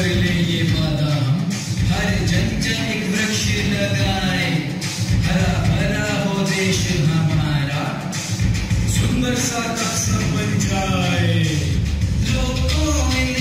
कर ले ये बादाम। हर जन जन एक वृक्ष लगाए। हरा भरा हो देश हमारा। सुंदर सा तक सब बन जाए। लोगों में